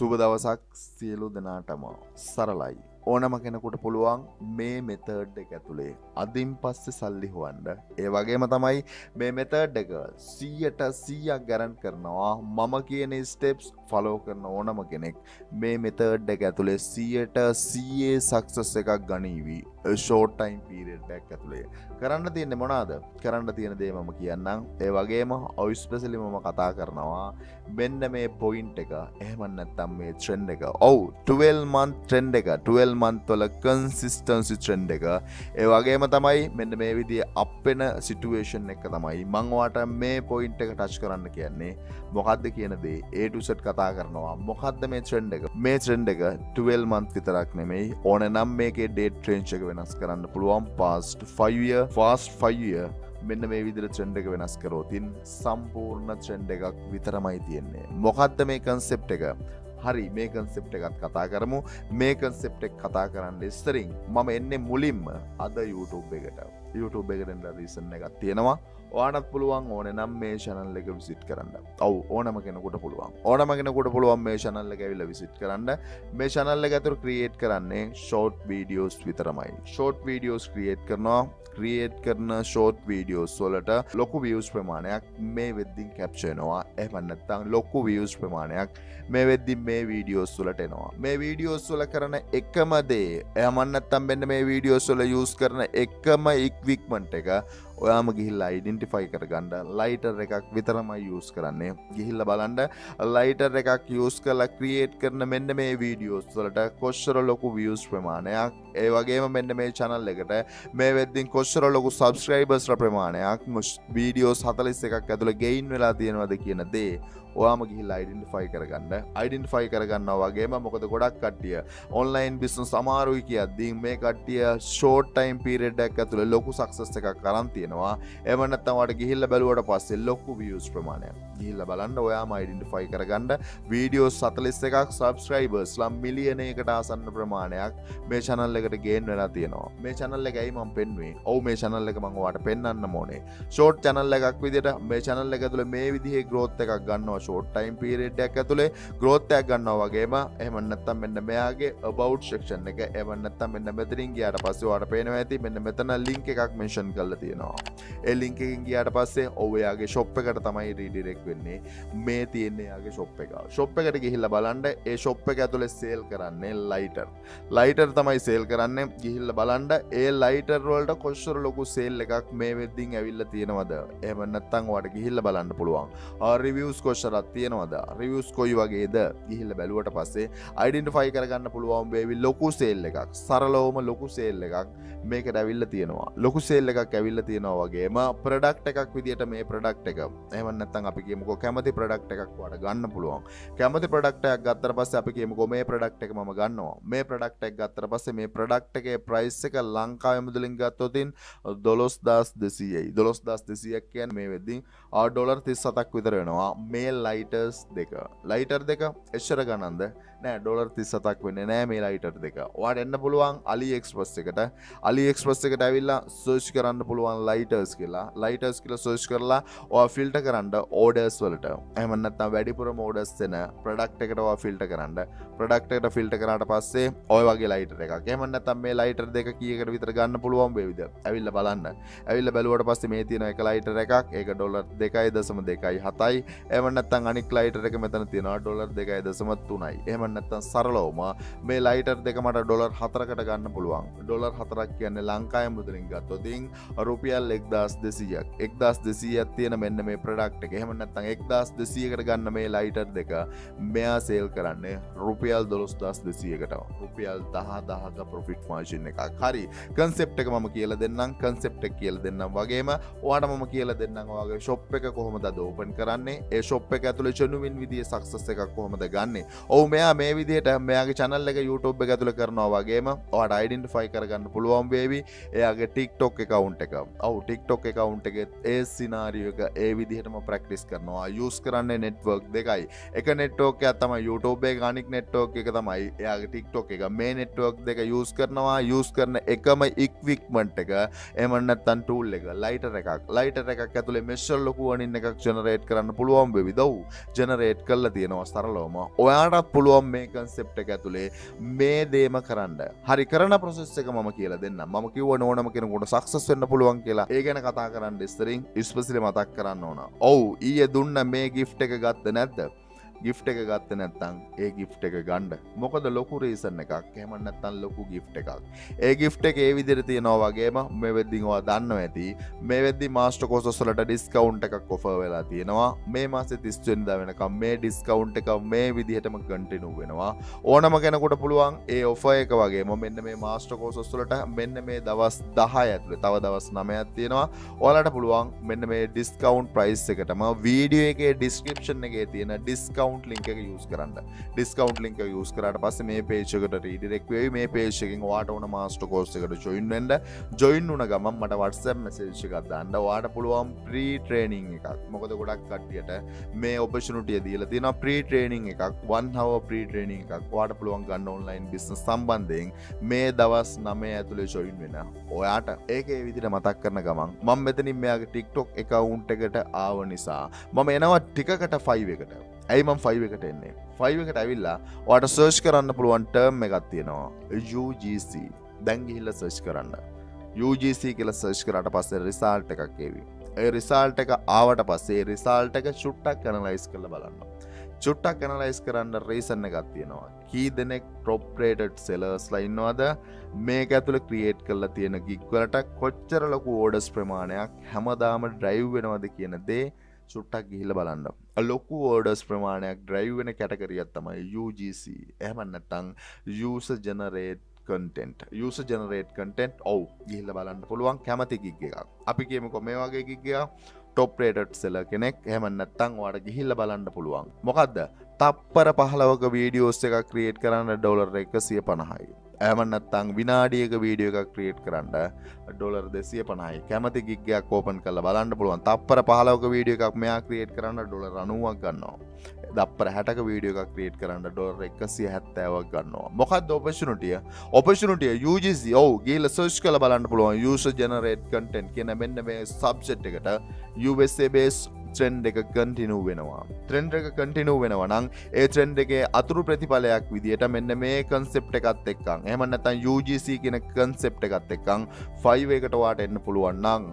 සුබ දවසක් සියලු දෙනාටම සරලයි. ඕනම කෙනෙකුට පුළුවන් මේ මෙතර්ඩ් එක ඇතුළේ අදින් පස්සෙ සල්ලි හුවන්ඩ ඒ වගේම තමයි මේ මෙතර්ඩ් එක සීයට සීයක් ගැරන් කරනවා මම කියන ස්ටෙප්ස් ෆලෝ කරන ඕනම කෙනෙක්. මේ මෙතර්ඩ් එක ඇතුළේ සීයට සීයේ සක්සස් එකක් ගනීවී. ෂෝටයිම් පීරෙඩ්ඩක් ඇතුළේ කරන්න තියෙන මොනාද? කරන්න තියෙන දේ මම කියන්නම්. ඒ වගේම ඔයිස්පෙසලි මම කතා කරනවා. මෙන්න මේ පොයින්් එක. එහෙමන් නැත්තම් මේ ට්‍රෙන්ඩ් එක. ඔවු 12 මන් ට්‍රෙන්ඩ් එක. 12 මන්තොල කන්සිස්ටන්සි ට්‍රෙන්ඩ් එක. ඒ වගේම තමයි මෙන්න මේ විදිිය අපෙන සිටුවේෂන් එක තමයි මංවාට මේ පොයින්ට් එක ටච් කරන්න කියන්නේ. මොකක්ද කියනදේ ඒටුසට් කතා කරනවා. මොකක්ද මේ ට්‍රෙන්ඩ් එක? මේ ට්‍රෙන්ඩ් එක 12 මන්ත් විතරක් නෙමෙයි ඕන නම් මේකේ ඩේට් ට්‍රේන්ච් එක වෙනස් කරන්න පුළුවන්. පාස්ට 5 ෆාස්ට 5 මෙන්න මේ විදිර ට්‍රෙන්ඩ් එක වෙනස් කරෝතින් සම්පූර්ණ ට්‍රෙන්ඩ් එකක් විතරමයි තියෙන්නේ. මොකක්ද මේ කන්සෙප් එක? හරි මේ කන්සෙප්ට එකත් කතා කරමු. මේ කන්සෙප්ට එක් කතා කරන්න ස්තරින් මම එන්නේ මුලින්ම අද YouTube එකට. YouTube එකටෙන්ට රීසන්න එකත් තියෙනවා. ඕනත් පුළුවන් ඕන නම් මේ ශනල් එක විසිට් කරන්න. ඔවු ඕනම කෙනකුට පුළුවන්. ඕනම කෙනකුට පුළුවන් මේ ශනල්ල එක ඇවිල විසිට් කරන්න. මේ ශනල්ල ඇතුර ක්‍රියේට් කරන්නේ ෂෝට් වීඩියෝස් විතරමයි. ෂෝට් වීඩියෝස් ක්‍රියේට් කරනවා. ක්‍රියේට් කරන ෂෝට් වීඩියෝස් වලට ලොකු වියස් ප්‍රමාණයක් මේ වෙද්දිින් කැප්ෂයනවා එහමන්නත්තං ලොක්කු වියස් ප්‍රමාණයක් මේ වෙද්දිින් මේ වීඩියෝස් වලට එනවා. මේ වීඩියෝස් වල කරන එකම දේ එහමන්නත්තම් බෙන්න මේ වීඩියෝස් වල යස් කරන එකම ඉක්වික්මන්ට එක ඔයාම ගිහිල්ල අයිඩෙන්ටිෆයි කරගන්නඩ ලයිටර් එකක් විතරමයි යස් කරන්නේ. ගිහිල්ල බලන්ඩ ලයිටර් එකක් යස් කලා ක්‍රියේට් කරන මෙන්න මේ වීඩියෝස් වලට කොශ්ෂර ලොකු වියස් ප්‍රමාණයක්. ඒ වගේම මෙන්න මේ චනල් එකට මේ වෙද්දිින් කොශ්ෂර ලොකු සබස්ක්‍රයිබස්ල ප්‍රමාණයක් වීඩියෝස් හතලිස් එකක් ඇතුළ ගෙයින් වෙලා තියෙනවද කියන දේ ඔයාම ගිහිල් අයිඩන්ෆයි කරගන්න. අයිඩන්ෆයි කරගන්න වගේම මොකද ගොඩක් කට්ටිය? ඔන්ලයින් බිස්න සමාරුයි කියද්දී මේ කට්ටිය ෂෝට්ටයිම් පිරෙඩ්ඩක් ඇතුළ ලොකු සක්සස් එකක් කරන් තියෙනවා. එමනත්තමට ගිහිල්ල බැලුවට පස්සේ ලොක්කු වියස් ප්‍රමාණය ගිහිල්ල බලන්න ඔයාම අයිඩන්ෆයි කරගන්න. වීඩියෝ සතලිස් එකක් සබස්ක්‍රයිබර්ස් ලම් මිලියනයකට ආසන්න ප්‍රමාණයක් මේ චනල් එකට ගේන් වෙලා තියෙනවා. මේ චනල්ල එකයි මම් පෙන්වේ ඔවු මේ චනල්ල එක මංවාට පෙන්න්න මෝනේ ෂෝට් චනල්ල එකක් විදිට මේ චනල්ල එක තුළ මේ විදිහේ ග්‍රෝත් එකක් ගන්නවා ෂෝට්ටයිම් පිරිඩ්ඩක් ඇතුළේ ග්‍රෝත්තයක් ගන්නවා වගේම එහමන්නත්තම් මෙන්න මෙයාගේ බව් ශක්ෂන් එක එවන්නත්තම් මෙන්න මෙතරින් ගයාට පස්සවාට පේනවා ඇති මෙන්න මෙතන ලිංක එකක් මෙන්ෂන් කල්ල තියෙනවා. ඒ ලිංකකින් ගයාට පස්සේ ඔවයාගේ ශොප් එකට තමයි රීඩිරෙක් වෙන්නේ. මේ තියෙන්නේ යාගේ ශොප් එක. ශොප් එකට ගිහිල්ල බලන්ඩ ඒ ශොප් එක ඇතුළෙ සේල් කරන්නේ ලයිටර් ලයිටර් තමයි සේල් කරන්න. ගිහිල්ල බලන්ඩ ඒ ලයිටර්වල්ට කොශ්ෂර ලොකු සේල් එකක් මේ වෙද්දිින් ඇවිල්ල තියෙනවද? එමන්නත්තං වට ගිහිල්ල බලන්න පුළුවන්. ආරිවියස් කොශ්ෂ කොච්චරත් තියෙනවද? රිවියස් කොයි වගේද? ගිහිල්ල බැලුවට පස්සේ අයිඩන්ටිෆයි කරගන්න පුළුවන් බේවි ලොකු සේල් එකක්. සරලෝම ලොකු සේල් එකක් මේකට ඇවිල්ල තියෙනවා. ලොකු සේල් එකක් ඇවිල්ල තියෙනවා වගේම ප්‍රඩක්් එකක් විදිට මේ ප්‍රඩක්් එක එමන්නත්තන් අපි කියමකෝ කැමති ප්‍රඩක්් එකක් වට ගන්න පුළුවන්. කැමති ප්‍රඩක්ටයක් ගත්තර පස්ස අපි කියමකෝ මේ ප්‍රඩක්් එක ම ගන්නවා. මේ ප්‍රඩක්් එක ගත්තර පස්සේ මේ ප්‍රඩක්් එකේ ප්‍රයිස් එක ලංකාවමුදලින් ගත්තොතින් දොලොස් දස් දෙසීයි දොස් දස් දෙසියක් කියන් මේ වෙද්දිින් ආ ඩොලර් තිස් සතක් විතර වෙනවා. මේ ලයිටර්ස් දෙක. ලයිටර් දෙක එශ්ෂර ගනන්ද නෑ ඩොලර් තිස්සතක් වෙන්න නෑ මේ ලයිටර් දෙක. වාට එන්න පුළුවන් අලි එක්ස්පස් එකට. අලි එක්ස්පස් එකට ඇවිල්ලා සෝෂ් කරන්න පුළුවන් ලයිටර්ස් කියලා. ලයිටර්ස් කියල සෝෂ් කරලා ඕ ෆිල්ට කරන්න ඕඩර්ස් වලට. එමන්නත්තා වැඩිපුර මෝඩස් දෙන ප්‍රඩක්් එකටවා ෆිල්ට කරන්න. ප්‍රඩක්ට ෆිල්ට කරට පස්සේ ඔය වගේ ලයිට එක එමන්න තම් මේ ලයිටර් දෙක කියකට විතර ගන්න පුළුවන් බේවිද ඇවිල්ල බලන්න. ඇවිල්ල බැලුවට පස්සේ මේ තියෙන එක ලයිටර එකක්. ඒක ඩොලර් දෙකයි දසම දෙකයි හතයි. එමන්නත්තන් අනික් ලයිටර එක මෙතන තියෙනවා ඩොලර් දෙකයි දසමත් තුනයි. එම නැත්තන් සරලෝම මේ ලයිටර් දෙක මට ඩොලර් හතරකට ගන්න පුළුවන්. ඩොලර් හතරක් කියන්නේ ලංකාය මුදලින් ගත්තොතින් රුපියල් එක්දස් දෙසියක්. එක්දස් දෙසීයක් තියෙන මෙන්න මේ ප්‍රඩක්් එක. එහෙම නැත්තන් එක්දස් දෙසියකට ගන්න මේ ලයිටර් දෙක මෙයා සේල් කරන්නේ රුපියල් දොළොස් දස් දෙසියකට රුපියල් දහ දහක ප්‍රොෆිට් මාශන් එකක්. හරි. කන්සෙප් එක මම කියල දෙන්නම්. කන්සෙප් එක කියල දෙන්නම් වගේම ඕට මම කියල දෙන්නම් වගේ ශොප් එක කොහොමද ඕපන් කරන්නේ? ඒ ශොප් එක ඇතුළ චනුවින් විදිිය සක්සස එකක් කොහොමද ගන්න? ඔවු මෙයා මේ විදිහට මෙයාගේ චනල්ල එක YouTube එක ඇතුළ කරනවා වගේම ඔට අයිඩන්ට ෆයි කරගන්න පුළුවන් බේවි එයාගේ ටික්ටොක් එකකවුන්් එක. ඔවු ටික්ටොක් එකකවුන්් එක ඒ සිනාරියක ඒ විදිහටම ප්‍රක්ටිස් කරනවා. යස් කරන්න නෙට්වර්ක් දෙකයි. එක නෙට්ෝක ඇතම YouTube ගනික් නෙට්ෝක එක තමයි එයාගේ ටික්ටොක් එක. මේ නෙට්වර්ක් දෙක යස් කරනවා යස් කරන එකම ඉක්වික්මන්ට් එක. එමන්න තන් ටූල් එක ලයිට එකක්. ලයිට එකක් ඇතුළේ මෙශ්ල් ලොකුවනින් එකක් ජනරේට් කරන්න පුළුවන් වෙවිද ඔවු ජනරේට් කල්ල තියෙනවා සරලෝම ඔයාටත් පුළුවන් මේ කන්සෙප්ට එක ඇතුළේ මේ දේම කරන්න. හරි කරන ප්‍රසෙස් එක ම කියල දෙන්න ම කිව නෝනම කෙනකොට සක්සස් වෙන්න පුළුවන් කියලා. ඒ ගැන කතා කරන්න ස්තරින් ඉස්පසිලි මතක් කරන්න ඕන. ඔවු ඊය දුන්න මේ ගිෆ් එක ගත්ත නැද්ද? ගිෆ් එක ගත්ත නැත්තං ඒ ගිෆ් එක ගණ්ඩ මොකද ලොකු රේසන්න එකක්. හෙමන්නත්තන් ලොකු ගිෆ් එකක්. ඒ ගිෆ් එක ඒ විදිර තියෙනවා වගේම මේ වෙද්දිවා දන්න ඇති. මේ වෙදදි මාස්ට කෝසොස්සලට ඩිස්කවුන්් එකක් කොෆ වෙලා තියෙනවා. මේ මාස තිස්චෙන්ද වෙනකම් මේ ඩිස්කවුන්් එක මේ විදිහටම කටිනු වෙනවා. ඕනම කෙනකොට පුළුවන් ඒ ඔෆ එක වගේ මෙන්න මේ මාස්ට කෝසොස්සලට මෙන්න මේ දවස් දහ ඇතුළ තව දවස් නමයක් තියෙනවා. ඕලට පුළුවන් මෙන්න මේ ඩිස්කවන්් ප්‍රයිස් එකටම වීඩියෝ එක ඩිස්ක්‍රපෂන් එක තියෙන ඩිස්කවන්් ඩිස්කවන්් ලින්ක යස් කරන්න. ඩිස්කවන්් ලින්ක යස් කරට පස මේ පේචකට රීඩිරෙක්වේ මේ පේෂකින් වාට ඕන මාස්ට කෝස්සකට ජොයින්ෙන්ඩ ජොයින් වන ගම මට වටස මැසේෂකක්දන්න වාට පුළුවන් ප්‍රී ට්‍රේනිං එකක්. මොකද ගොඩක් කට්ටියට මේ ඔපෂනුටිය දීල තින ප්‍රී ට්‍රේනිං එකක් වන් හව ප්‍රී ට්‍රේනිං එකක්. වාට පුළුවන් ගන්න ඔන්ලයින් බිස්න සම්බන්ධයෙන් මේ දවස් නමේ ඇතුළේ ජොයින් වෙන ඔයාට. ඒක විදිට මතක් කරන ගමන් මං මෙතනින් මෙයාගේ ටික්ටොක් එකවුන්් එකට ආව නිසා මම එනවා ටිකට ෆයිව එකට. ඇයිමම් ෆයිව එකට එන්නේ? ෆයිව එකට ඇවිල්ලා වාට සර්ච් කරන්න පුළුවන් ටර්ම් එකත් තියෙනවා. UGC දැංගිහිල්ල සර්ච් කරන්න. UGC කියල සර්ච් කරට පස්සේ රිසාල්ට එකක් ඒවි ඒ රිසාල්ට එක ආවට පස්සේ රිසාල්ට එක චුට්ටක් කනලයිස් කළ බලන්න. චුට්ටක් කනලයිස් කරන්න රේසන්න එකත් තියෙනවා. කී දෙනෙක් ටොප්රේටඩ් සෙලර්ස් ලයින්නවාද මේක ඇතුළ ක්‍රියේට් කරලා තියෙන ගික්වලට කොච්චර ලොකු ඕඩස් ප්‍රමාණයක් හැමදාම ඩ්‍රයිව් වෙනවද කියන දේ චුට්ටක් ගිහිල බලන්න. ලොකු ඕඩස් ප්‍රමාණයක් ඩ්‍රයිව් වෙන කැටකරියත් තමයි UGC එහමන්නත්තං යස ජනරේට් කටෙන්ට් යස ජනරේට් කටෙන්ට් ඔව් ගිහිල්ල බලන්න පුළුවන් කැමති ගිග් එකක්. අපි කියමකො මේ වගේ ගිග්ගයා ටොප්රේට් සෙල කෙනෙක් හැමන්නත්තං වාට ගිහිල්ල බලන්න පුළුවන්. මොකක්ද තප්පර පහලවක වීඩියෝස් එක ක්‍රියේට් කරන්න ඩොලර් එක සිය පණහයි ඇමනත්තං විනාඩියක වීඩියෝ එකක් ක්‍රියට් කරන්න ඩොලර් දෙසිය පනයි කැමති ගිගයක් කෝපන් කල බලන්න පුළුවන්. තප්පර පහලවක වීඩියෝ එකක් මෙයා ක්‍රියට් කරන්න ඩොලර් අනුවක් ගන්නවා. දප්පර හැටක වීඩියෝ එකක් ක්‍රියට් කරන්න ඩොර් එකසිය හැත්තෑවක් ගන්නවා මොකක්ද ඔපෂනුටිය ඔපෂනුටිය යජසි ඔව ගේල සර්ච් කල බලන්න පුළුවන්. යුස ජනරේට් කටෙන්් කියන මෙන්න මේ සබ්සෙට් එකට USA බේස් ට්‍රෙන්ඩ් එක කටිනූ වෙනවා. ත්‍රෙන්ඩ් එක කටිනූ වෙනවා. නං ඒ ට්‍රෙන්ඩ් එක අතුරු ප්‍රතිඵලයක් විදිට මෙන්න මේ කන්සෙප් එකත් එක්කං එහමන්නතන් UGC කියන කන්සෙප් එකත් එක්කං ෆයිව එකට වාට එන්න පුළුවන්. නං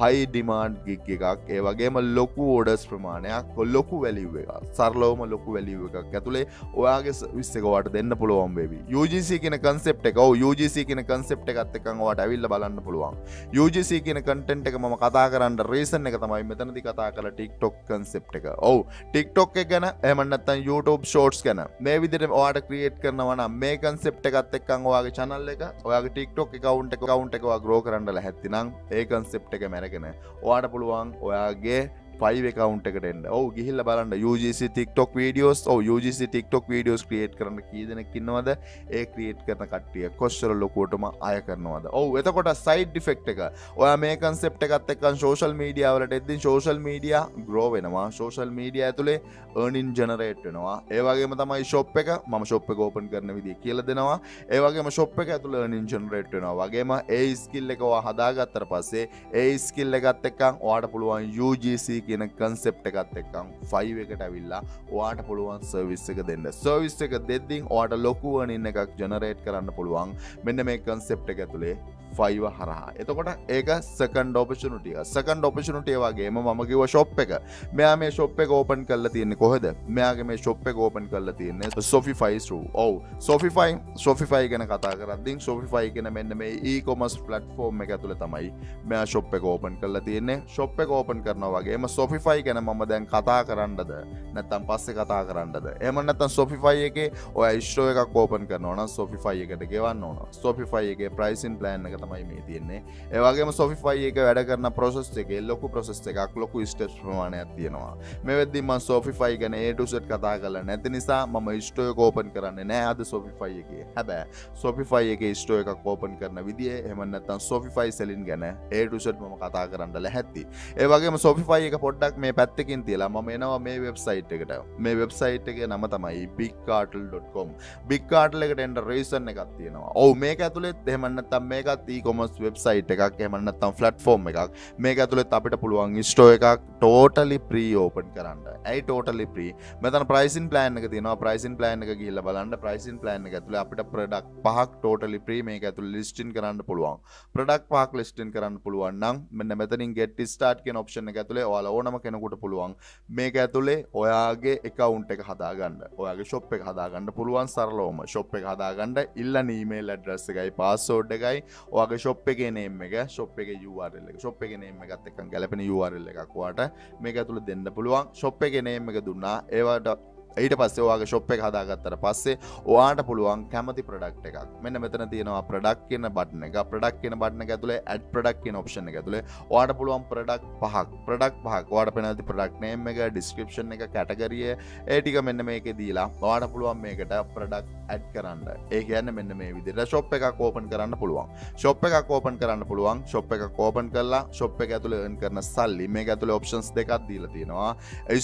හයි ඩිමාන්් ගික් එකක් ඒ වගේම ලොකු ෝඩස් ප්‍රමාණයක් ලොකු වැලිව එක සරලෝම ලොකු වැලිව එකක් ඇතුළේ ඔයාගේ විස්සකවට දෙන්න පුළුවන් බේවි UGC කියන කන්සෙප් එක UGC කියන කන්සෙප් එකත් එකවාට ඇවිල්ල බලන්න පුළුවන්. UGC කියන කටෙන්ට් එක ම කතා කරන්න රේසන් එක තමයි මෙතනදි කතා කල ටික්ටොක් කන්සෙප් එක. ඔවු ටික්ටොක් එක ගැන එමන්නත්තන් YouTube ෂෝට්ස් ගැන. මේ විදිට වාට ක්‍රියේට් කරනවන මේ කන්සෙප් එකත් එක්කන් ඔයාගේ චනල්ල එක ඔයාගේ ටික්ටොක් එකකවුන්් එක කවුන්් එකවා ග්‍රෝ කරන්නල හැත්තිනම් ඒ කන්සෙප් එක මැර අරගෙන ඔයාට පුළුවන් ඔයාගේ පයි කවන්ට එකට ඔව ගිහිල්ල බලන්න. UGC ටික්ටොක් වීඩියෝස් ඔ UGC ටික්ටොක් වීඩියෝස් ක්‍රියේට් කරන කීදනෙකින්නවද ඒ ක්‍රියේට් කරන කට්ටිය කොස්්චර ලොකෝටම අය කරනවද? ඔව එතකොට සයිඩ් ඩිෆෙක්් එක. ඔය මේ කන්සෙප් එකත් එක්කන් සෝෂල් මීඩියාවලට එද්දින් සෝෂල් මීඩිය ග්‍රෝ වෙනවා. සෝෂල් මීඩිය ඇතුළේ ඒනින් ජනරේට් වෙනවා. ඒවගේම තමයි ශොප් එක. ම ශොප් එක ඕපන් කරන විදි කියල දෙනවා. ඒවගේම ශොප් එක ඇතුළ නින් ජනරේට් වෙනවා. වගේම ඒ ස්කිල් එකවා හදාගත්තර පස්සේ ඒ ස්කිල් එකත් එක්කන් වාට පුළුවන් UGC කියන කන්සෙප් එකත් එක්කම් ෆයිව එකට ඇවිල්ලා වාට පුළුවන් සර්විස් එක දෙන්න. සර්විස් එක දෙද්දිින් ඕට ලොකුවන ඉන්න එකක් ජනරේට් කරන්න පුළුවන්. මෙන්න මේ කන්සෙප් එක ඇතුළේ ෆයිව හරහා. එතකොට ඒක සකන් ඩෝපෂනුටිය සකන් ඩොපෂනුටිය වගේම ම කිව ශොප් එක. මෙයා මේ ශොප් එක ඕපන් කල්ල තියන්නේ කොහෙද? මෙයාගේ මේ ශොප් එක ඕපන් කල්ල තියන්නේ සොෆිෆයිස්රු ඔව. සොෆිෆයි සොෆිෆයි ගැන කතා කරදින් සොෆිෆයි ගෙන මෙන්න මේ ඒකොමස් පලට්ෆෝර්ම් එක ඇතුළ තමයි මෙයා ශොප් එක ඕපන් කල්ල තියන්නේ. ශොප් එක ඕපන් කරන වගේම සොෆිෆයි ගැන මම දැන් කතා කරන්නද? නැත්තම් පස්සේ කතා කරන්නද? එමන්නත්තන් සොෆිෆයි එක ඔය ශ්‍රෝ එකක් ඕපන් කරනවන සොෆිෆයි එකට ගෙවන්න ඕන. සොෆිෆයි එක ප්‍රයිසින් ප්ලෑන් එක තමයි මේ තියෙන්නේ. ඒවගේම සොෆිෆයි එක වැඩ කරන ප්‍රොසෙස් එක ලොකු ප්‍රසෙස් එකක් ලොකු ස්ටේස් ප්‍රමාණයක් තියෙනවා. මේ වෙද්දිම සොෆිෆයි ගැන ඒටුසට් කතා කල නැති නිසා මම ස්ටෝය කෝපන් කරන්න නෑ අද සොෆිෆයි එක. හැබෑ සොෆිෆයි එක ස්ටෝ එකක් කෝපන් කරන විදිිය එමන්නත්තන් සොෆිෆයි සෙලින් ගැන ඒටුසට් මම කතා කරන්න ලැහැත්ති. ඒවගේ සොෆිෆයි එක පොඩ්ඩක් මේ පැත්තකින් තියලා ම එනවා මේ වෙබ්සයිට් එකට. මේ වෙබ්සයිට් එක නම තමයි බික්කාටල්.කොම් බික්කාටල එකට එන්ට රේසන් එකක් තියෙනවා. ඔව මේක ඇතුළෙත් දෙමන්නත්තම් මේකත් කොමස් වෙබ්සයිට් එකක් එමන්නත්තම් ෆලට්ෆෝර්ම් එකක්. මේ ඇතුළෙත් අපිට පුළුවන් ස්ටෝ එකක් ටෝටලි ප්‍රී ඕපන් කරන්න. ඇයි ටෝටලි ප්‍රී මෙතන ප්‍රයිසින් ප්ලෑන් එක තියනවා. ප්‍රයිසින් ප්ලෑන් එක කියල්ල බලන්න. ප්‍රයිසින් ප්ලෑන් එක ඇතුළ අපිට ප්‍රඩක් පහක් ටෝටලි ප්‍රී මේ ඇතුළ ලිස්ටින් කරන්න පුළුවන්. ප්‍රඩක් පහක් ලිස්ටින් කරන්න පුළුවන්නම් මෙන්න මෙතනින් ගෙට් ස්ටාට් කියෙන ඔප්ෂන් එක ඇතුළේ ඔයාල ඕනම කෙනෙකුට පුළුවන්. මේක ඇතුළේ ඔයාගේ එකවුන්් එක හදාගන්න. ඔයාගේ ශොප් එක හදාගන්න පුළුවන්. සරලෝම ශොප් එක හදාගන්න. ඉල්ල නීමේල් ඇඩ්‍රස් එකයි පාස්සෝඩ් එකයි. ඔයාගේ ශොප් එක නේම් එක ශොප් එක URL එක. ශොප් එක නේම් එකත් එක්ක ගැලපෙන URL එකක් වාට මේක ඇතුළ දෙන්න පුළුවන්. ශොප් එක නේම් එක දුන්නා. ඒවට ඊට පස්සේ ඔයාගේ ශොප් එක හදාගත්තට පස්සේ ඔයාට පුළුවන් කැමති ප්‍රඩක්් එකක්. මෙන්න මෙතන තියෙනවා ප්‍රඩක් කියන බට්න එක. ප්‍රඩක් කියන බට්න ඇතුලේ ඇඩ් ප්‍රඩක් කියන ඔප්ෂන් එක ඇතුලේ ඔයාට පුළුවන් ප්‍රඩක් පහක්. ප්‍රඩක් පහක්. ඔයාට පෙනති ප්‍රඩක් නේම් එක ඩිස්ක්‍රිප්ෂන් එක කැටගරිය ඒටික මෙන්න මේක දීලා ඔයාට පුළුවන් මේකට ප්‍රඩක් ඇඩ් කරන්න. ඒ කියන්න මෙන්න මේ විදිහට ශොප් එකක් ඕපන් කරන්න පුළුවන්. ශොප් එකක් ඕපන් කරන්න පුළුවන්. ශොප් එක කෝපන් කරලා ශොප් එක ඇතුළේ එන් කරන සල්ලි මේ ඇතුළේ ඔප්ෂන්ස් දෙකක් දීලා තියෙනවා.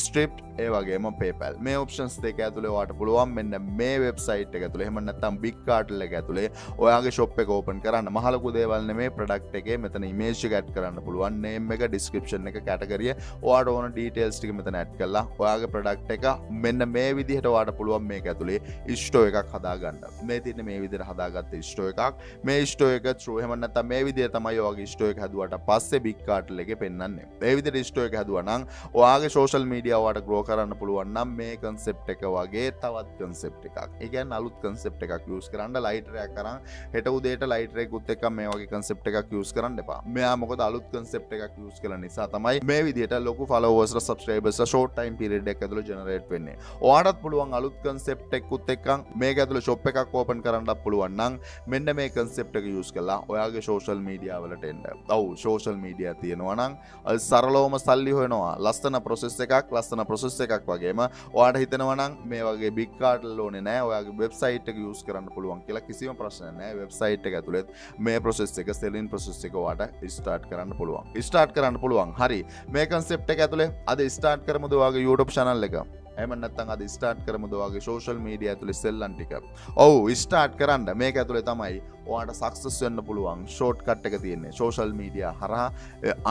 ස්ට්‍රිප් ඒ වගේම පේපල් මේ ඔප්ෂන් ඔප්ෂන්ස් දෙක ඇතුළේ වාට පුළුවන් මෙන්න මේ වෙබ්සයිට් එක තුළ එහමන්නත්තම් බික්කාටල එක ඇතුළේ ඔයාගේ ශොප් එක ඕපන් කරන්න. මහලකු දේවල්න මේ ප්‍රඩක්් එක මෙතන මේශ ගැට් කරන්න පුළුවන්. නේම් එක ඩිස්ක්‍රපෂන් එක කැටකරිය වාට ඕන ඩීටේල්ස් ටික මෙතන ඇට් කල්ලා ඔයාගේ ප්‍රඩක්් එක මෙන්න මේ විදිහට වාට පුළුවන් මේ ඇතුළේ ඉෂ්ටෝ එකක් හදාගන්න. මේ තින මේ විදිර හදාගත්ත ඉෂ්ටෝ එකක්. මේ ස්ටෝ එක ත්‍රහමන්නත මේ විදිය තමයි ඔයාගේ ස්ටෝ එක හදුවට පස්සේ බික්කාටල එක පෙන්න්නේ ඒ විදි ස්ටෝ එක හදුවනම් ඔයාගේ සෝෂල් මීඩියාවට ග්‍රෝ කරන්න පුළුවන්නම් මේ කන්ස කන්සෙප් එක වගේ තවත් කන්සෙප් එකක්. එකන් අලුත් කන්සෙප් එකක් යස් කරන්න ලයිටරයක් කරන්න හෙට උදේට ලයිටරෙකුත් එක මේ වගේ කන්සෙප් එකක් යස් කරන්න එපා. මෙයා මොකද අලුත් කන්සෙප් එකක් යස් කළ නිසා තමයි මේ විදිට ලොක followers subscribers short time period එක ඇතුළ ජනරේට් වෙන්නේ. ඕටත් පුළුවන් අලුත් කන්සෙප් එක්කුත් එකක් මේ ඇතුළ ශොප් එකක් ඕපන් කරන්නත් පුළුවන්නම් මෙන්න මේ කන්සෙප් එක යස් කලා ඔයාගේ ශෝෂල් මීඩියාවලට එන්ඩ ඔවු ශෝෂල් මීඩිය තියෙනවනම් සරලෝම සල්ලි හොනවා ලස්සන ප්‍රොසෙස් එකක් ලස්සන ප්‍රොසෙස් එකක් වගේම වාට හිතන හිතනවනම් මේ වගේ බික්කාටල් ඕන නෑ. ඔයාගේ වෙබ්සයිට් එක යස් කරන්න පුළුවන් කියලා කිසිම ප්‍රශ්න නෑ. වෙබ්සයිට් එක ඇතුළෙත් මේ ප්‍රොසෙස් එක සෙලින් ප්‍රොසෙස් එක වාට ස්ටාර්ට් කරන්න පුළුවන්. ස්ටාර්ට් කරන්න පුළුවන්. හරි. මේ කන්සෙප්ට එක ඇතුළේ අද ස්ටාර්ට් කරමුද වගේ YouTube channel එක? එමනත්තන් අද ස්ටාර්ට් කරමුදවාගේ සෝෂල් මීඩිය ඇතුළි සෙල්ලන් ටික. ඔවු ස්ටාර්ට් කරන්න. මේ ඇතුළේ තමයි ඕට සක්සස් වෙන්න පුළුවන් ෂෝට් කට් එක තියන්නේ. සෝෂල් මීඩිය හරහා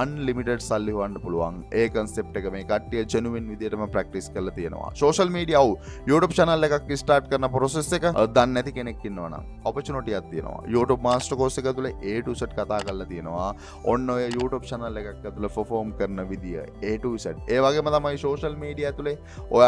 අන්ලිමිටඩ් සල්ලිහවන්න පුළුවන්. ඒ කන්සෙප් එක මේ කටිය ජනුවෙන් විදිටම ප්‍රක්ටිස් කල තියෙනවා. සෝෂල් මීඩියව YouTube චනල් එකක් ස්ටාර්ට් කරන පොසෙස් එක දන්න ඇති කෙනෙක්කින්නවන ඔපචනොටිය තියෙනවා. YouTube මාස්ට කෝස එක තුළ ඒටසට් කතා කල තියෙනවා. ඔන්න ඔය YouTube චනල් එකක් ඇතුළ ෆොෆෝම් කරන විදිිය ඒටසට් ඒ වගේම තමයි සෝෂල් මීඩිය ඇතුළේ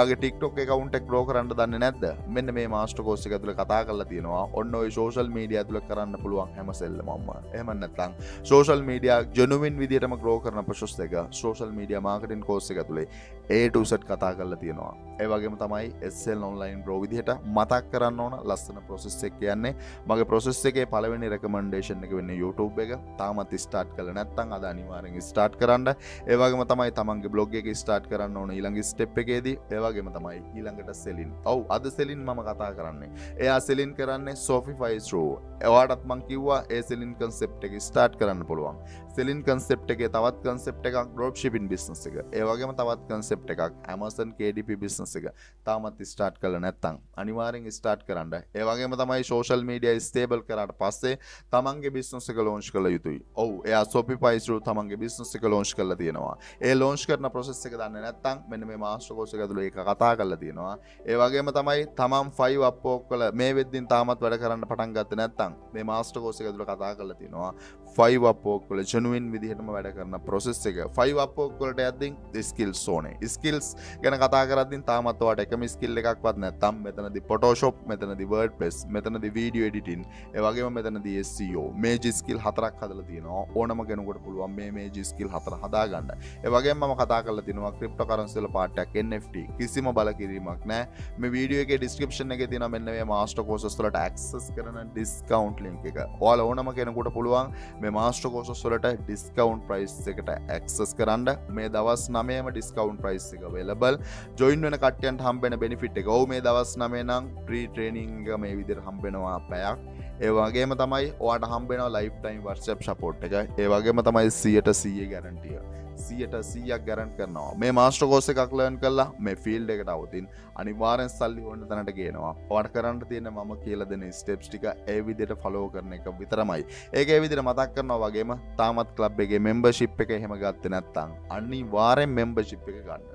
ඔයාගේ ටික්ටොක් එකවුන්ටෙක් රෝ කරන්න දන්න නැද්ද? මෙන්න මේ මාස්ට කෝස්ස ඇතුළ කතා කල තියෙනවා. ඔන්න ඔය සෝෂල් මීඩිය ඇතුළ කරන්න පුළුවන් හැම සෙල්ල මම්ම එහමන්නත්තං සෝෂල් මීඩිය ජනුවින් විදිටම ග්‍රෝ කරන ප්‍රශස් එක සෝෂල් මීඩිය මාර්කටින් කෝස්ස එක තුළේ ඒටසට් කතා කරල තියෙනවා. ඒවගේම තමයි එස්සල් ඔන්ලයින් බ්‍රෝ විදිහට මතක් කරන්න ඕන ලස්සන ප්‍රොසෙස් එක කියන්නේ. මගේ ප්‍රොසෙස් එකේ පලවෙනි රෙකමන්ඩේෂන් එක වෙන්න YouTube එක. තාමත් ස්ටාර්ට් කළ නැත්තං අද අනිවාරෙන් ස්ටාර්ට් කරන්න. ඒවගේම තමයි තමන්ගේ බ්ලොග් එක ස්ටාර්ට් කරන්න ඕන ඊළඟ ස්ටෙප් එකේදී. ඒවගේම තමයි ඊළඟට සෙලින්. ඔව් අද සෙලින් මම කතා කරන්නේ. එයා සෙලින් කරන්නේ සෝෆිෆයිස් රෝ එවාටත් මං කිව්වා ඒ සෙලින් කන්සෙප් එක ස්ටාර්ට් කරන්න පුළුවන්. සෙලින් කන්සෙප් එක තවත් කන්සෙප් එකක් ග්‍රෝප් ශිපින් බිස්නස් එක ඒවගේම තවත් කන්සෙප් එකක් ඇමසන් KDP බිස්නස් එක. තාමත් ස්ටාර්ට් කළ නැත්තං අනිවාරෙන් ස්ටාර්ට් කරන්න. ඒවගේම තමයි සෝෂල් මීඩිය ස්ටේබල් කරට පස්සේ තමන්ගේ බිස්නස් එක ලෝංච් කළ යුතුයි. ඔවු එයා සොපි පයිස්රු තමන්ගේ බිස්නස් එක ලෝංච් කල තියෙනවා. ඒ ලෝංච් කරන ප්‍රසෙස් එක දන්න නැත්තං මෙන්න මේ මාස්ටකෝස ඇතුළ එක කතා කල තියෙනවා. ඒවගේම තමයි තමන් ෆයි අපෝ කල මේ වෙද්දිින් තාමත් වැඩ කරන්න පටන් ගත්ත නැත්තං මේ මාස්ටකෝස ඇතුළ කතා කල තියෙනවා. ෆයි අපෝක්කොල ජනුවෙන් විදිහටම වැඩ කරන ප්‍රොසෙස් එක. ෆයි අපෝක්කොලට ඇතින් ස්කිල් සෝනේ ස්කිල්ස් ගැන කතා කරදින් තාමත්වට එකම ස්කිල් එකක්වත් නැතම් මෙතනදි පොටෝශොප් මෙතනදි වර්ඩ පෙස් මෙතනදි වීඩියෝ එඩිටින් ඒවගේම මෙතනද SCO මේ ජිස්කිල් හතරක් හදල තියෙනවා. ඕනම කෙනකොට පුළුවන් මේ මේ ජිස්කිල් හතර හදාගන්න. ඒවගේ ම කතා කල තිනවා ක්‍රිප්ට කරන්සල පාටක් NFT කිසිම බල කිරීමක් නෑ මේ වීඩියෝ එක ඩිස්ක්‍රපෂන් එක තින මෙන්න මේ මාස්ට කෝසස්ලට ක්සස් කරන ඩිස්කවන්් ලින්ක් එක. ඕල ඕනම කෙනකොට පුළුවන් මේ මාස්ට කෝසස් වලට ඩිස්කවන්් ප්‍රයිස් එකට ඇක්සස් කරන්න. මේ දවස් නමේම ඩිස්කවන්් ප්‍රයිස් එක වෙලබල් ජොයින් වෙන කටයන්ට හම්බෙන බෙනිෆිට් එක. ඔව මේ දවස් නමේ නම් ප්‍රී ට්‍රේනිංග මේ විදිර හම්බෙනවා පැයක්. ඒවාගේම තමයි ඕට හම්බෙන ලයිෆ්ටයිම් වර්සප් ශපෝට් එක. ඒවගේම තමයි සියට සීය ගැරන්ටිය සියට සීයක් ගැරන් කරනවා. මේ මාස්ට්‍ර කෝස එකක් ලර්න් කරලා මේ ෆිල්ඩ් එකට අවතින් අනිවාරෙන් සල්ලි ඔන්න තැනට කියනවා වට කරන්න තියෙන මම කියල දෙන ස්ටෙප්ස් ටික ඒ විදියට ෆලෝ කරන එක විතරමයි. ඒක විදිර මතක් කරනවා වගේම තාමත් කලබ් එකගේ මෙම්බර්ශිප් එක හෙම ගත්ත නැත්තං අනි වාරෙන් මෙම්බර්ශිප් එක ගන්න.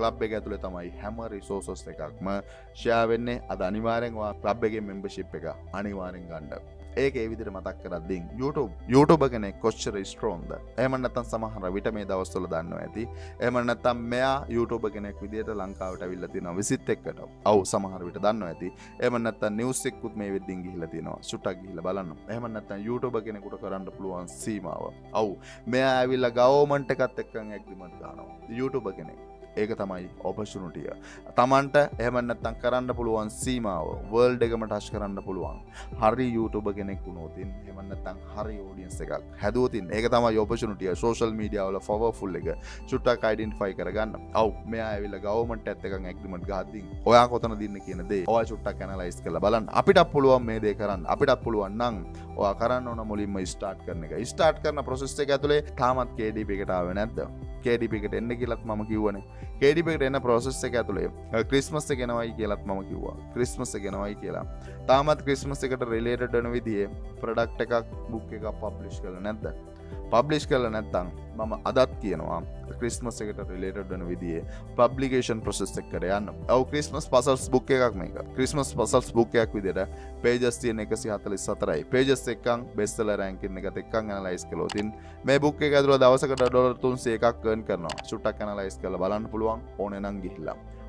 ලබ් එක ඇතුළ තමයි හැම රිසෝසොස් එකක්ම ෂයා වෙන්නේ. අද අනිවාරෙන්වා ලබ් එකගේ මෙම්බර්ශිප් එක අනිවාරෙන් ගණ්ඩ ඒක ඒවිදිර මතක් කරදදිින් YouTube YouTube කෙනෙ කොච්චර ස්ට්‍රෝන්ද එමනත්තන් සමහර විට මේ දවස්තුල දන්න ඇති. එමනත්තම් මෙයා YouTube කෙනෙක් විදිට ලංකාවට විල්ල තින විසිත් එක්කට ඔවු සමහර විට දන්න ඇති. එමනත් නිවසෙක්කුත් මේ වෙද්දිින් ගිහිල තිනවා සුටක් ගිහිල බලන්න. එමනත්ත YouTube කෙනෙකුට කරන්න පුළුවන් සීමාව. ඔවු මෙයා ඇවිල්ල ගවමන්ට එකත් එක්කන් ඇක්දිමට ගනවා YouTube කෙනෙක්. ඒක තමයි ඔපශුනුටිය තමන්ට එහමන්නත්තන් කරන්න පුළුවන් සීමාව වර්ල්ඩ එකම ටශ් කරන්න පුළුවන්. හරි YouTube කෙනෙක් වුණෝතින් එමන්නත්තන් හරි ෝඩියන්ස එකක් හැදුවතින් ඒක තම ඔපශනුටිය සෝශල් මීඩියාවල ෆව ෆුල් එක චුට්ටක් අයිඩන් ෆයි කරගන්න. ඔව මෙයා ඇවිල ගවමට ඇත්තක ඇක්ඩිමට ගාතින් ඔයා කොතන දින්න කියනදේ ඔය චුට්ටක් කැනලයිස් කළ බලන්න. අපිට පුළුවන් මේ දේ කරන්න. අපිට පුළුවන් නං ඔයා කරන්න ඕන මුලින්ම ස්ටාර්ට් කරන එක. ස්ටාර්ට් කරන ප්‍රොසෙස් එක ඇතුළේ තාමත් කේඩි එකටාව නැද්ද? කේඩිපිකට එන්න කියලත් ම කිවන කේඩිපිකට එන්න ප්‍රෝසෙස් එක ඇතුළේ ක්‍රිස්මස් ගෙනවයි කියලත් මම කිව්වා. ක්‍රිස්මස් ගෙනවයි කියලා. තාමත් ක්‍රිස්මස් එකට රිලේටඩන විදිේ ප්‍රඩක්් එකක් බුක් එක පබ්ලිෂ් කළ. නැද්ද? පබ්ලිෂ් කල නැත්තං මම අදත් කියනවා ක්‍රිස්මස් එකට රිලේටඩ් වන විදිේ පබ්ලිකේෂන් ප්‍රසෙස් එක් කර. යන්න ඔව ක්‍රිස්මස් පසල්ස් බුක් එකක් මේක. ක්‍රිස්මස් පසල්ස් බුක්කයක් විදිට පේජස් තියන එකසි හතලි සතරයි පේජස් එක්කං බෙස්සල රැංකින්න එක එක්කං ඇනලයිස් කලෝතින් මේ බුක් එක ඇතුල දවසකට ඩොලර් තුන්සේ එකක් කන් කරනවා. සුට්ටක් ඇනලයිස් කළ බලන්න පුළුවන් ඕන නං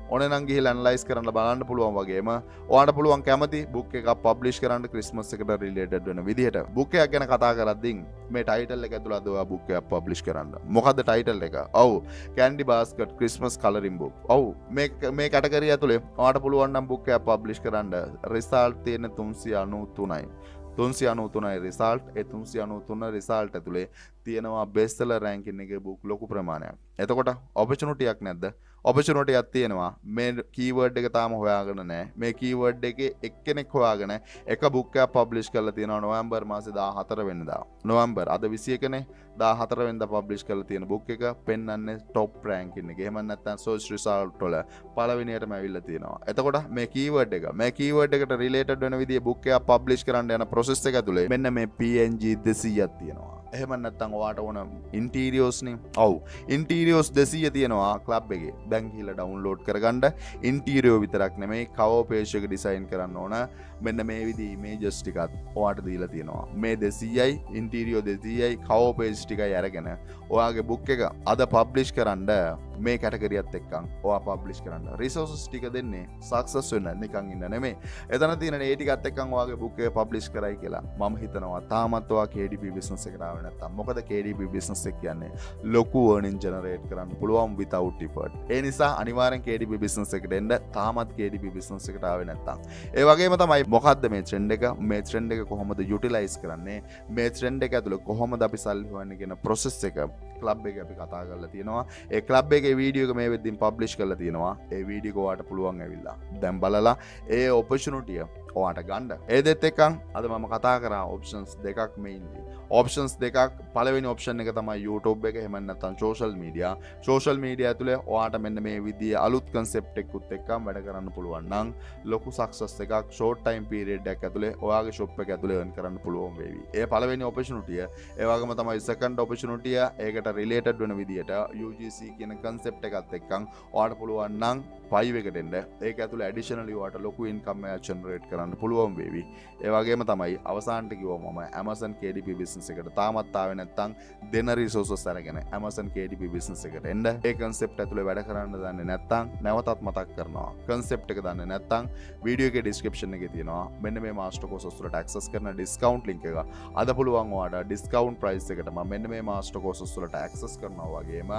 ගිහිල්ලා ඕනනන්ගේ ලැන්ලයිස් කරන්න බලන්න පුළුවන් වගේම ඕට පුළුවන් කැමති බුක් එක පබ්ලිෂ් කරන්න ක්‍රිස්මස් එකට රිලේටඩ් වන විදිහට. බුක්කයක් ගැන කතා කරද්දිින් මේ ටයිටල් එක තුළ දවා බුක්කයක් පබ්ලිෂ් කරන්න. මොකද ටයිටල් එක? ඔවු candy basket Christmas colouring book ඔවු මේ කටකරිය ඇතුළේ ආට පුළුවන්නම් බුක්කයක් පබ්ලිෂ් කරන්න රිසාල් තියෙන තුන්සිය අනු තුනයි තුන්සි අනු තුනයි රිසාල්ට් එතුන්සි අනු තුන්න රිසාල්ට ඇතුළේ තියෙනවා බෙස්සල රැංකින් එක බුක් ලොකු ප්‍රමාණයක්. එතකොට ඔපචනුටියක් නැද්ද? ඔපචනොට ඇත්තියෙනවා මේ කීවර්ඩ් එක තාම හොයාගෙන නෑ මේ කීවර්ඩ් එක එක්කෙනෙක් හොයාගෙන එක බුක්කයක් පබ්ලිෂ් කල තියෙන නොවම්බර් මාස දා හතර වෙනදා. නොවම්බර් අද විසියකනේ දා හතරවෙද පබ්ලිෂ් කල තියෙන බුක් එක පෙන්න්න ටොප් රෑන්කින්න ගෙමන්නත්තන් සෝස් රිසල්ටොල පලවිනියට මැවිල්ල තියෙනවා. එතකොට මේ කීවර්ඩ් එක මේ කීවර්ඩ් එකට රිලේට වන විදි බුක්කයක් පබ්ලිෂ් කරන්න යන ප්‍රසෙස් එක තුළේ මෙන්න මේ PNG දෙසීයක් තියෙනවා. එහෙමන්නත්තං වාට ඕන ඉන්ටීරියෝස්න ඔව්. ඉන්ටීරියෝස් දෙසීය තියෙනවා කලබ් එක. දැංහිල ඩවන්ලෝඩ් කරගන්නඩ ඉන්ටීරියෝ විතරක් නෙමේ කවෝ පේෂක ඩිසයින් කරන්න ඕන. මෙන්න මේ විදි මේ ජස්ටිකත් ඕට දීලා තියෙනවා. මේ දෙසීයයි ඉන්ටීරියෝ දෙසීයයි කවෝ පේස්්ටිකයි අරගෙන ඔයාගේ බුක් එක අද පබ්ලිෂ් කරන්න මේ කැටකරියත් එක්කං ඔයා පබ්ලිෂ් කරන්න. රිසෝසස් ටික දෙන්නේ සක්සස් වෙන්න නිකං ඉන්න නෙමේ එතන තියෙන ඒටිකත් එක්කං වගේ බුක්කේ පබ්ලිෂ් කරයි කියලා මම හිතනවා. තාමත්වා KDP බිස්නස් එක රාව නැත්තම්. මොකද KDP බිස්නස් එක කියන්නේ ලොකු වර්නින් ජනරේට් කරන්න පුළුවන් විතවුට් ටිපට් ඒ නිසා අනිවාරෙන් KDP බිස්නස් එකට එන්න. තාමත් KDP බිස්නස් එකට ආවේ නැත්තම්. ඒ වගේම තමයි මොකක්ද මේ ට්‍රෙන්ඩ් එක? මේ ට්‍රෙන්ඩ් එක කොහොමද යුටිලයිස් කරන්නේ? මේ ට්‍රෙන්ඩ් එක ඇතුළ කොහොමද අපි සල්ලි හොයන්න කියන ප්‍රොසෙස් එක ක්ලබ් එක අපි කතා කරලා තියෙනවා. ඒ ක්ලබ් එක වීඩියෝක මේ වෙද්දිින් පබ්ලිෂ් කල තියෙනවා. ඒ වීඩිකෝවාට පුළුවන් ඇවිල්ලා දැම් බලලා. ඒ ඔපෂනුටිය ඕට ගණ්ඩ ඒදෙත් එකක් අද මම කතා කර ඔප්ෂන්ස් දෙකක් මෙයින්දී ඔප්ෂන්ස් දෙකක් පලවෙනි ඔප්ෂන් එක තමයි YouTube එක. හෙමන්නත්තන් සෝශල් මීඩිය සෝශල් මීඩිය ඇතුළේ ඕට මෙන්න මේ විදිිය අලුත් කන්සෙප්ටෙක්කුත් එක්කම් වැඩ කරන්න පුළුවන්නම් ලොකු සක්සස් එකක් ෂෝටයිම් පිරිඩ්ඩක් ඇතුළේ ඔයාගේ ශොප් එක ඇතුළේවන් කරන්න පුළුවන් වේවි. ඒ පලවෙනි ඔපෂනුටිය ඒවාගම තමයි සකන්ඩ ඔපෂනුටිය ඒකට රිලේටඩ් වන විදිට UGC කියන කන්සෙප් එකත් එක්කං ඕට පුළුවන්නම් පයිවකටෙන්ට ඒක ඇතුළ ඇඩිෂනලිවට ලොකු ඉන්කම්ම චනරේට් කරන්න පුළුවන් වේවි. ඒවගේම තමයි අවසාන්ට කිව මම ඇමසන් KDP බිස්නස එකට තාමත්තාව නැත්තං දෙන රිසෝස සැරගෙන ඇමසන් KDP බිස්නස එකට එන්ඩ ඒ කන්සෙප් ඇතුළ වැඩ කරන්න දන්න නැත්තං නැවතත් මතක් කරනවා. කන්සෙප් එක දන්න නැත්තං වීඩියෝගේ ඩිස්ක්‍රපෂන් එක තියෙනවා. මෙන්න මේ මාස්ටකෝ සොස්තුලට ක්සස් කරන ඩිස්කවන්් ලික එක. අද පුළුවන්වාට ඩිස්කවන්් ප්‍රයිස් එකටම මෙන්න මේ මාස්ටකෝ සොස්තුලට ඇක්සස් කරනවා වගේම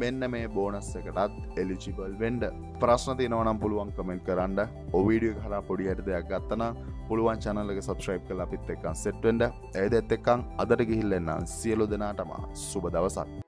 මෙන්න මේ බෝනස් එකටත් එලිජිබල් වෙන්ඩ ප්‍රශ්න තියනවනම් පුළුවන් කමෙන්ට් කරන්න. ඔවීඩිය හලා පොඩි හට දෙයක් ගත්තන පුළුවන් චනලක සබස්ක්‍රයිප් කල අපිත් එක්කන් සෙට්වෙන්ඩ ඇද ඇත් එක්කං අදට ගිහිල්ලෙන්න්න සියලු දෙනාටම සුබ දවසක්.